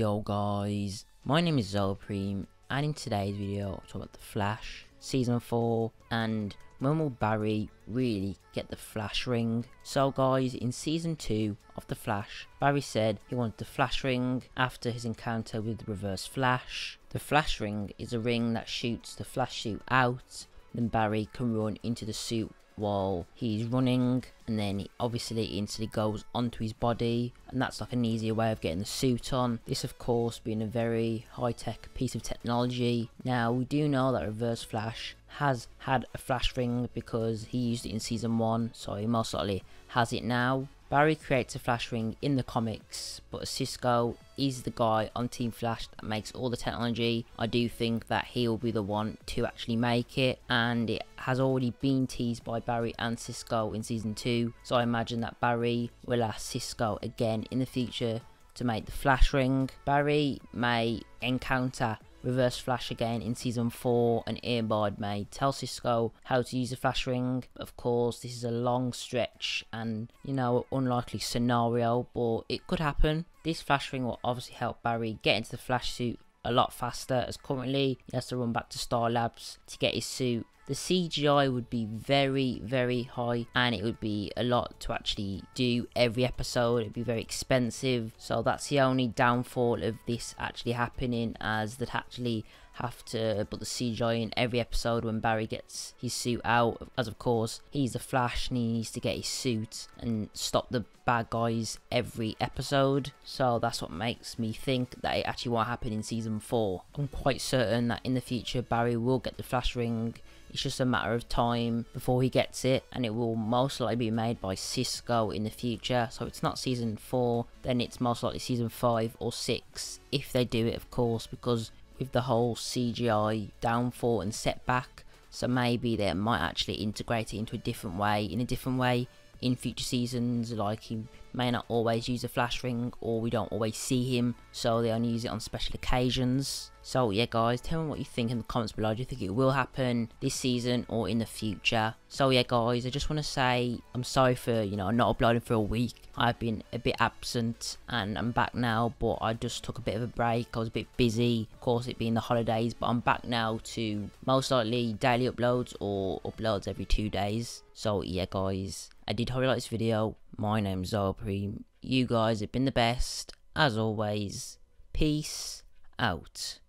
Yo guys, my name is Zopreme and in today's video I'll talk about The Flash, Season 4 and when will Barry really get the Flash ring? So guys, in Season 2 of The Flash, Barry said he wanted the Flash ring after his encounter with the Reverse Flash. The Flash ring is a ring that shoots the Flash suit out, then Barry can run into the suit while he's running and then obviously it instantly goes onto his body and that's like an easier way of getting the suit on. This of course being a very high-tech piece of technology. Now we do know that reverse flash has had a flash ring because he used it in season 1 so he most likely has it now. Barry creates a Flash ring in the comics, but Cisco is the guy on Team Flash that makes all the technology. I do think that he'll be the one to actually make it, and it has already been teased by Barry and Cisco in Season 2, so I imagine that Barry will ask Cisco again in the future to make the Flash ring. Barry may encounter Reverse Flash again in Season 4 and Eobard may tell Cisco how to use the Flash Ring. Of course, this is a long stretch and, you know, unlikely scenario, but it could happen. This Flash Ring will obviously help Barry get into the Flash suit a lot faster as currently he has to run back to Star Labs to get his suit the CGI would be very, very high and it would be a lot to actually do every episode. It'd be very expensive. So that's the only downfall of this actually happening as that actually have to put the CGI in every episode when Barry gets his suit out. As of course, he's the Flash and he needs to get his suit and stop the bad guys every episode. So that's what makes me think that it actually won't happen in season 4. I'm quite certain that in the future Barry will get the Flash ring it's just a matter of time before he gets it, and it will most likely be made by Cisco in the future. So it's not season 4, then it's most likely season 5 or 6, if they do it, of course, because with the whole CGI downfall and setback, so maybe they might actually integrate it into a different way, in a different way in future seasons, like he may not always use a flash ring or we don't always see him so they only use it on special occasions so yeah guys tell me what you think in the comments below do you think it will happen this season or in the future so yeah guys i just want to say i'm sorry for you know not uploading for a week i've been a bit absent and i'm back now but i just took a bit of a break i was a bit busy of course it being the holidays but i'm back now to most likely daily uploads or uploads every two days so yeah guys i did like this video my name's Zopreme. You guys have been the best. As always, peace out.